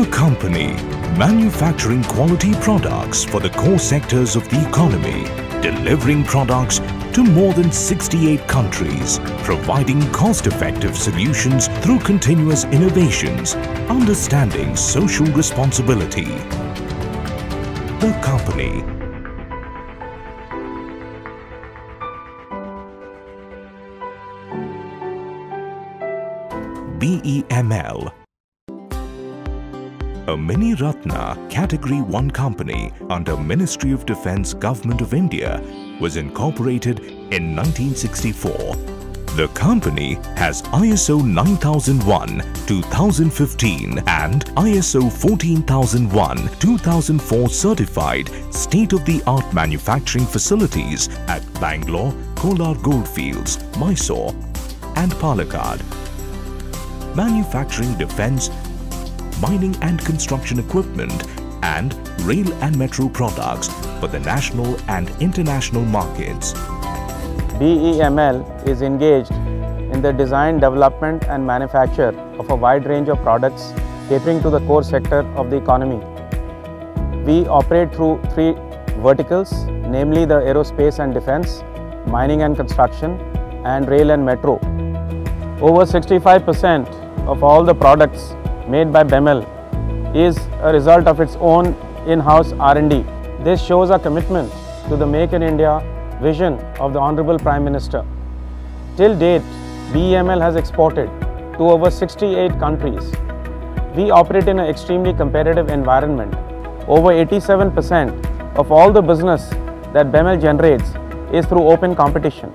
The company, manufacturing quality products for the core sectors of the economy, delivering products to more than 68 countries, providing cost-effective solutions through continuous innovations, understanding social responsibility. The company BEML a Mini Ratna Category 1 company under Ministry of Defence Government of India was incorporated in 1964. The company has ISO 9001-2015 and ISO 14001-2004 certified state-of-the-art manufacturing facilities at Bangalore, Kolar Goldfields, Mysore and Palakkad. Manufacturing defence mining and construction equipment, and rail and metro products for the national and international markets. BEML is engaged in the design, development and manufacture of a wide range of products catering to the core sector of the economy. We operate through three verticals, namely the aerospace and defense, mining and construction, and rail and metro. Over 65% of all the products made by BEML is a result of its own in-house R&D. This shows our commitment to the Make in India vision of the Honorable Prime Minister. Till date, BEML has exported to over 68 countries. We operate in an extremely competitive environment. Over 87% of all the business that BEML generates is through open competition.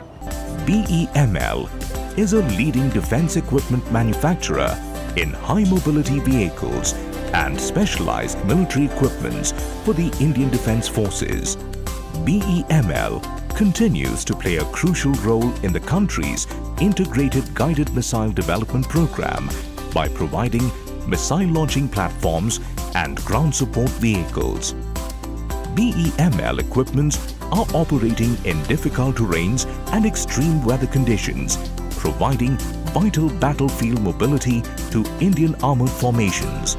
BEML is a leading defense equipment manufacturer in high mobility vehicles and specialized military equipments for the Indian Defence Forces. BEML continues to play a crucial role in the country's integrated guided missile development program by providing missile launching platforms and ground support vehicles. BEML equipments are operating in difficult terrains and extreme weather conditions providing vital battlefield mobility to Indian armoured formations.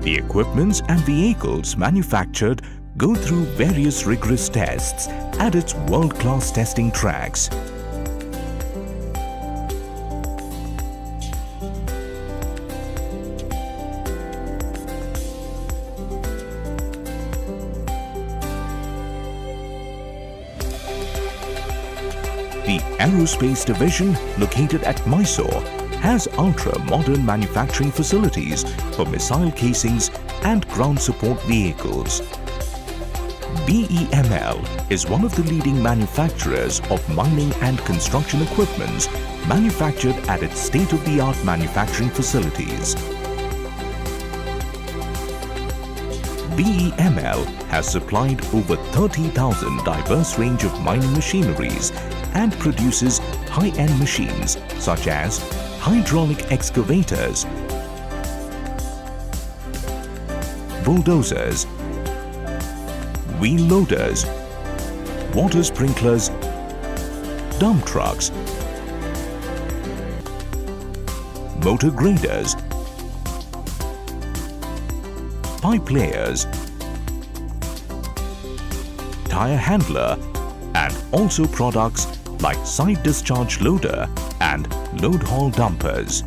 The equipments and vehicles manufactured go through various rigorous tests at its world-class testing tracks. The Aerospace Division, located at Mysore, has ultra-modern manufacturing facilities for missile casings and ground support vehicles. BEML is one of the leading manufacturers of mining and construction equipments manufactured at its state-of-the-art manufacturing facilities. BEML has supplied over 30,000 diverse range of mining machineries and produces high-end machines such as hydraulic excavators, bulldozers, wheel loaders, water sprinklers, dump trucks, motor graders, pipe layers, tire handler and also products like side discharge loader and load haul dumpers.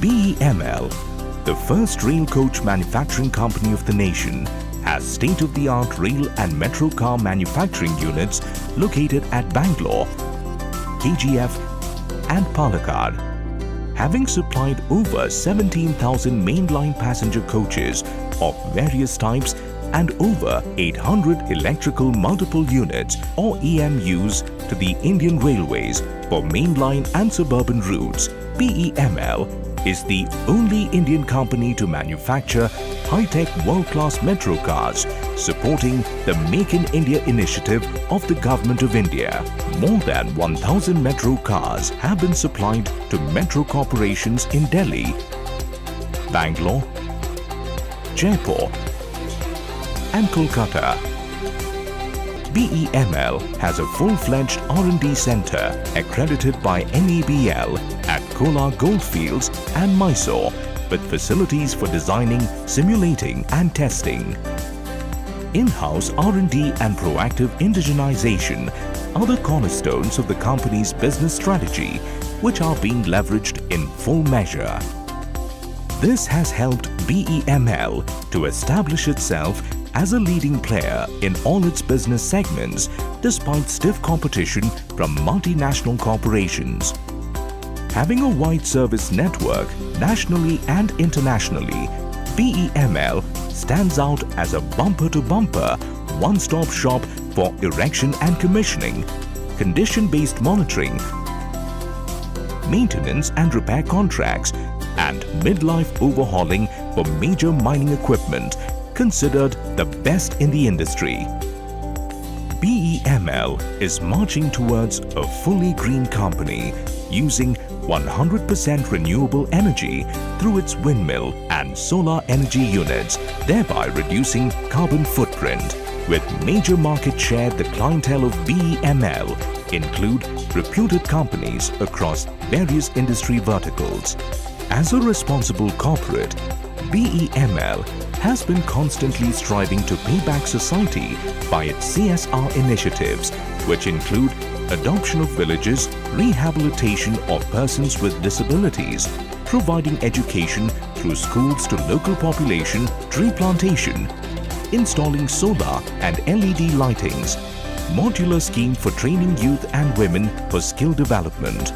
BEML, the first rail coach manufacturing company of the nation, has state-of-the-art rail and metro car manufacturing units located at Bangalore, KGF and Palakkad. Having supplied over 17,000 mainline passenger coaches of various types and over 800 electrical multiple units or EMUs to the Indian Railways for mainline and suburban routes, BEML is the only Indian company to manufacture high-tech world-class metro cars supporting the Make in India initiative of the Government of India. More than 1,000 metro cars have been supplied to metro corporations in Delhi, Bangalore, Jaipur and Kolkata. BEML has a full-fledged R&D center accredited by NABL at Kolar Goldfields and Mysore with facilities for designing, simulating and testing. In-house R&D and proactive indigenization are the cornerstones of the company's business strategy which are being leveraged in full measure. This has helped BEML to establish itself as a leading player in all its business segments despite stiff competition from multinational corporations. Having a wide service network nationally and internationally, BEML stands out as a bumper-to-bumper one-stop shop for erection and commissioning, condition-based monitoring, maintenance and repair contracts and midlife overhauling for major mining equipment considered the best in the industry. BEML is marching towards a fully green company using 100% renewable energy through its windmill and solar energy units, thereby reducing carbon footprint. With major market share, the clientele of BEML include reputed companies across various industry verticals. As a responsible corporate, BEML has been constantly striving to pay back society by its CSR initiatives, which include adoption of villages, rehabilitation of persons with disabilities, providing education through schools to local population, tree plantation, installing solar and LED lightings, modular scheme for training youth and women for skill development,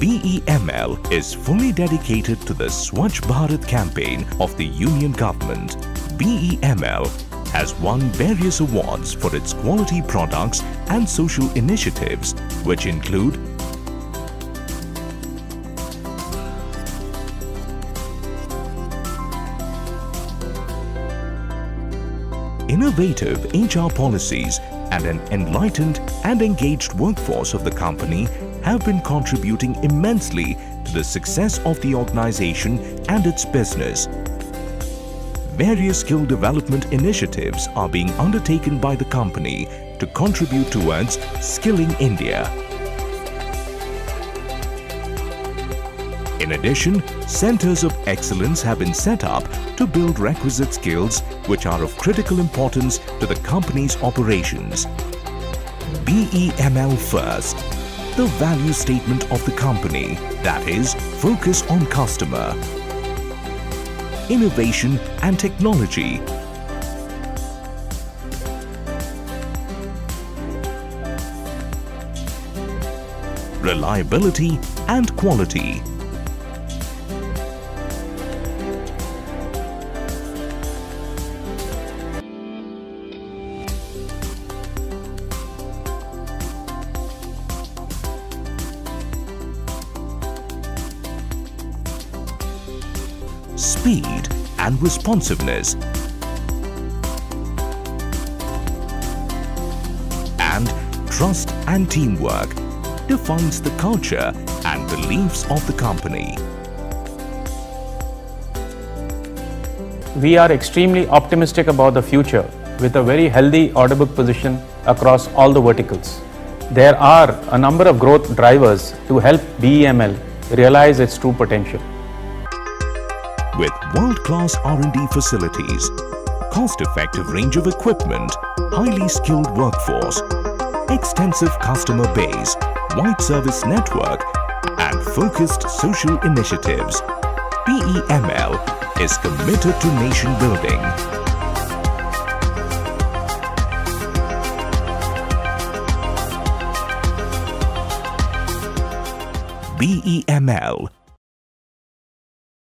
BEML is fully dedicated to the Swachh Bharat campaign of the Union Government. BEML has won various awards for its quality products and social initiatives which include innovative HR policies and an enlightened and engaged workforce of the company have been contributing immensely to the success of the organization and its business. Various skill development initiatives are being undertaken by the company to contribute towards Skilling India. In addition, centers of excellence have been set up to build requisite skills which are of critical importance to the company's operations. BEML First the value statement of the company, that is, focus on customer, innovation and technology, reliability and quality. Speed and responsiveness. And trust and teamwork defines the culture and beliefs of the company. We are extremely optimistic about the future with a very healthy order book position across all the verticals. There are a number of growth drivers to help BEML realize its true potential with world-class R&D facilities, cost-effective range of equipment, highly skilled workforce, extensive customer base, wide service network and focused social initiatives. BEML is committed to nation building. BEML